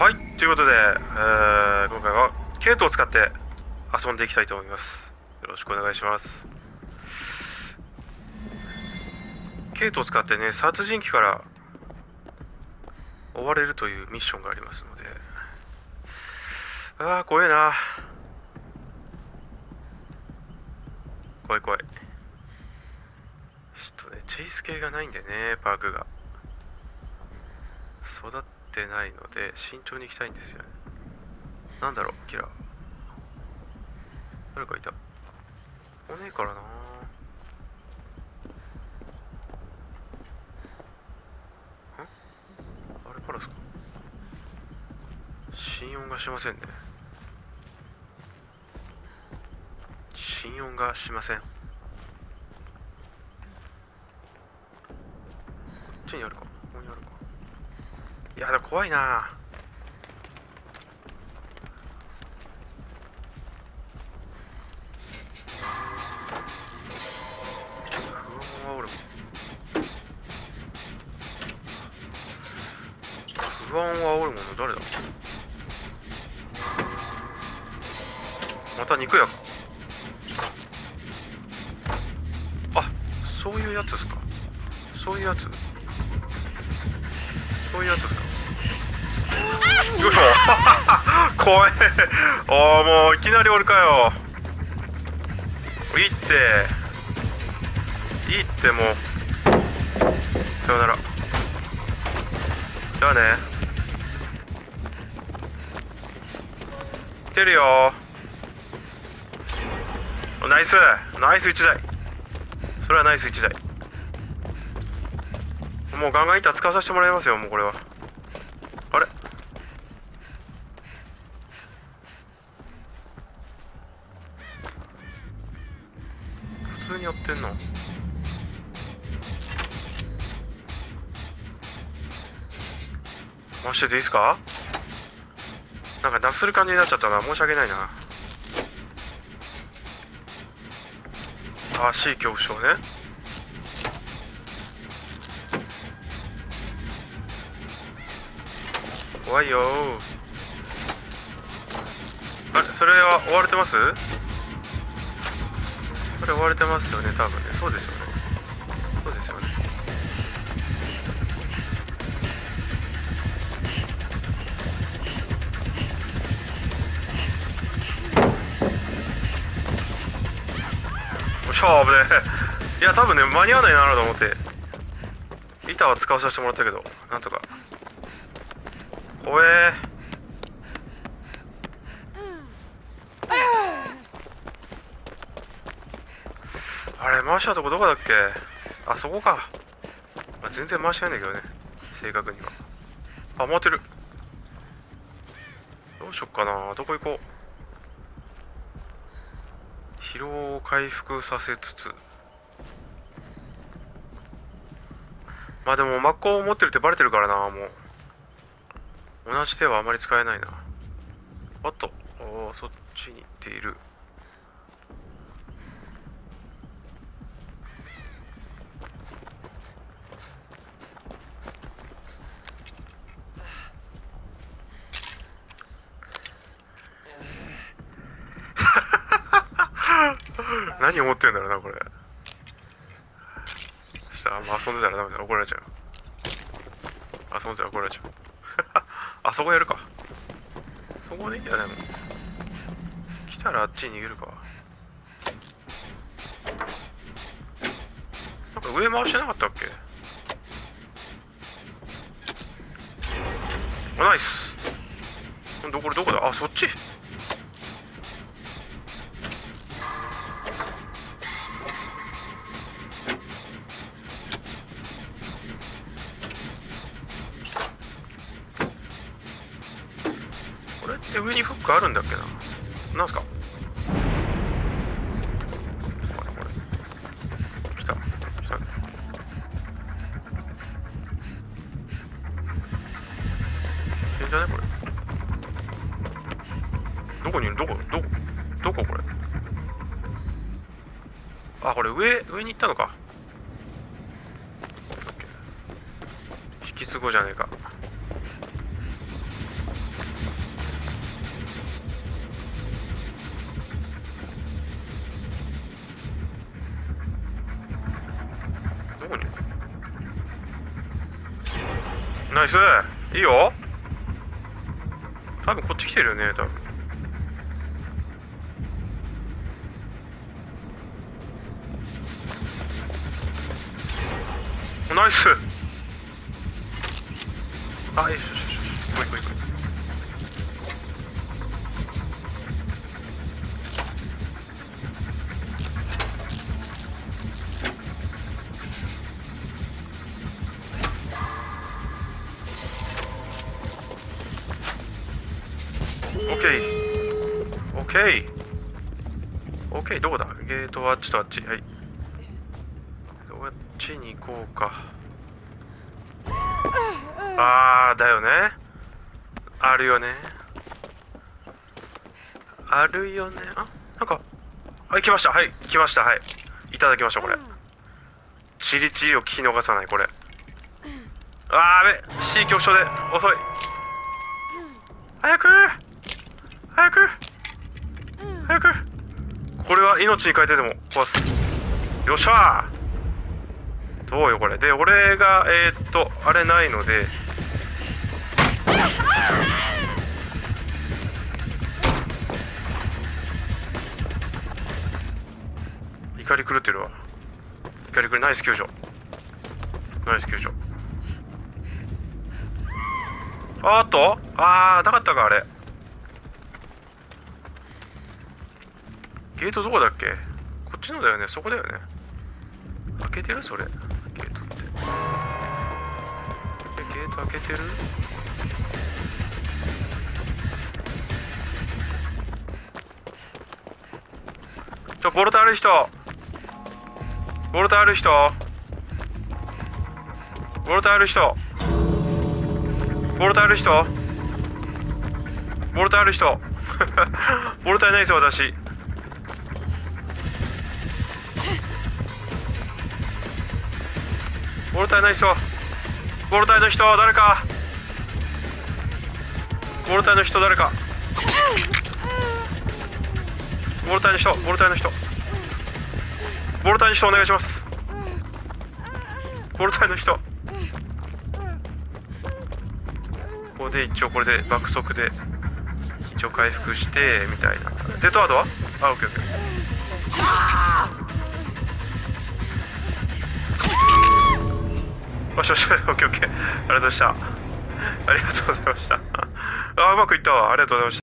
はい、ということで、えー、今回はケイトを使って遊んでいきたいと思います。よろしくお願いします。ケイトを使ってね、殺人鬼から追われるというミッションがありますので、あー、怖えな。怖い怖い。ちょっとね、チェイス系がないんでね、パークが。育ってないので慎重に行きたいんですよね。なんだろうキラー。誰かいた。来ねえからな。あれからですか？心音がしませんね。心音がしません。こっちにあるか。いやだ怖いな。不安はおるもん。不安はおるもの誰だ？また肉屋か。あそういうやつですか。そういうやつ。そういうやつですか。よい。しょ怖えああもういきなり俺かよ。いいって。いいってもう。さよなら。じゃあね。来てるよ。ナイス。ナイス1台。それはナイス1台。もうガンガン板使わさせてもらいますよもうこれはあれ普通にやってんの？回してていいですか？なんか脱する感じになっちゃったな。申し訳ないな。ああ C 恐怖症ね。怖いよあれそれは追われてます？それ追われてますよね多分ね。そうですよね。そうですよね。おしゃー危ねえ。いや多分ね間に合わないなと思って。板は使わさせてもらったけどなんとか。怖えあれ回したとこどこだっけ？あそこか、まあ、全然回してないんだけどね。正確には。あ回ってる。どうしよっかな。どこ行こう。疲労を回復させつつ。まあでも真っ向を持ってるってバレてるからなもう。同じ手はあまり使えないな。おっとおーそっちに行っている。何思ってるんだろうなこれ。そしたらあんま遊んでたらダメだ。怒られちゃう。遊んでたら怒られちゃう。あそこやるか。そこでいいんじゃないの来たらあっちに逃げるか。なんか上回してなかったっけ？あナイス。どこどこだ？あそっち。これって上にフックあるんだっけな？なんすか？これこれ。来た。来た。いいんじゃね？これ。どこにいる？どこ？どこ？どここれ？あこれ上上に行ったのか。引き継ごうじゃねえか。ナイス。いいよ。多分こっち来てるよね多分。ナイス。あよしよしよし。もう一個一個こうオッケーオッケーオッケーどこだ？ゲートはあっちとあっち。はい。どっちに行こうか。あーだよね。あるよね。あるよね。あなんかはい来ました。はい来ました。はい。いただきましたこれ。チリチリを聞き逃さないこれ。あーやべ C 局所で遅い。早く早く。早く。これは命に変えてでも壊す。よっしゃ。ーどうよこれ。で俺がえー、っとあれないので。怒り狂ってるわ。怒り狂いナイス救助。ナイス救助。あーっと。あーなかったかあれゲートどこだっけ？こっちのだよね。そこだよね。開けてる？それ。ゲートって。ゲート開けてる？ちょボルトある人。ボルトある人。ボルトある人。ボルトある人。ボルトある人。ボルトいないです私。ボルタイの人ボルタイの人誰か。ボルタイの人誰か。ボルタイの人ボルタイの人。ボルタイの人お願いします。ボルタイの人。ここで一応これで爆速で一応回復してみたいな。デッドワードは？あオッケーオッケー。よしよし、オッケーオッケー。ありがとうございました。ありがとうございました。あ、うまくいったわ。ありがとうございました。